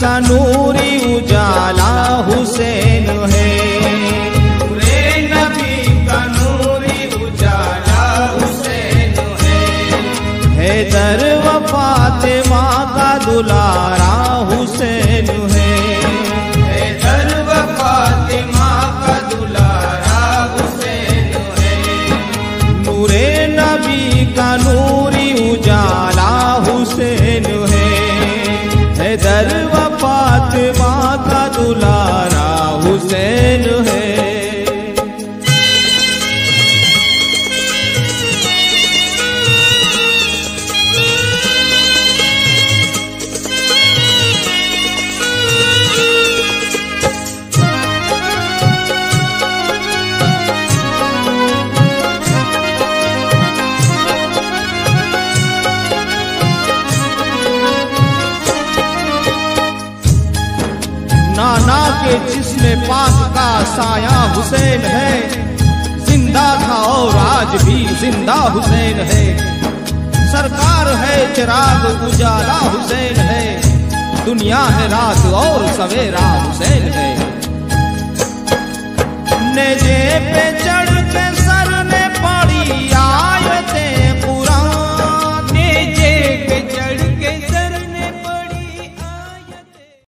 का नूरी उजाला हुसैन है। नूरे नबी का नूरी उजाला हुसैन है। हैदर व फातिमा का दुलारा हुसैन है। हैदर व फातिमा का दुलारा हुसैन है। नूरे नबी का नूरी हैदर व फातिमा माता दुलारा। नाना के जिसमें पाक का साया हुसैन है। ज़िंदा था और आज भी ज़िंदा हुसैन है। सरकार है चिराग उजाला हुसैन है। दुनिया है रात और सवेरा हुसैन है। नेजे पे चढ़